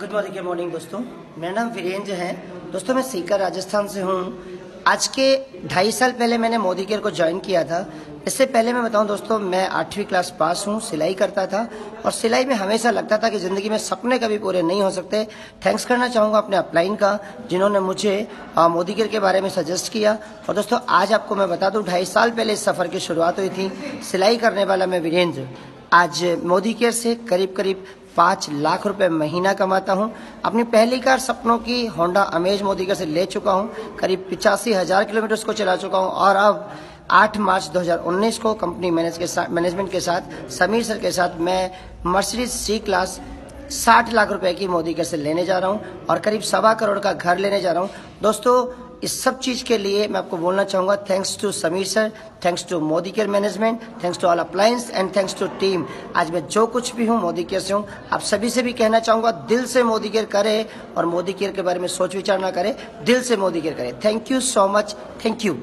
Good morning के morning दोस्तों। मेरा नाम वीरेंद्र है। दोस्तों, मैं सीकर, राजस्थान से हूँ। आज के ढाई साल पहले मैंने मोदी केयर को ज्वाइन किया था। इससे पहले मैं बताऊँ, दोस्तों, मैं आठवीं क्लास पास हूँ, सिलाई करता था। और सिलाई में हमेशा लगता था कि ज़िंदगी में सपने कभी पूरे नहीं हो सकते। थैंक्स करना चाहूँगा अपने अपलाइन का, जिन्होंने मुझे मोदी केयर के बारे में सजेस्ट किया। और दोस्तों, आज आपको मैं बता दूँ, ढाई साल पहले इस सफ़र की शुरुआत हुई थी सिलाई करने वाला मैं वीरेंद्र। आज मोदी केयर से करीब करीब पाँच लाख रुपए महीना कमाता हूँ। अपनी पहली कार सपनों की होंडा अमेज मोदी केयर से ले चुका हूँ। करीब पिचासी हज़ार किलोमीटर उसको चला चुका हूँ और अब 8 मार्च 2019 को कंपनी मैनेज के साथ मैनेजमेंट के साथ, समीर सर के साथ मैं मर्सिडीज सी क्लास 60 लाख रुपए की मोदी केयर से लेने जा रहा हूँ और करीब सवा करोड़ का घर लेने जा रहा हूँ। दोस्तों इस सब चीज़ के लिए मैं आपको बोलना चाहूँगा thanks to Sameer sir thanks to Modi care management thanks to all appliance and thanks to team आज मैं जो कुछ भी हूँ मोदी केयर से हूँ, आप सभी से भी कहना चाहूँगा, दिल से मोदी केयर करे और मोदी केयर के बारे में सोच विचार ना करे, दिल से मोदी केयर करें। Thank you so much thank you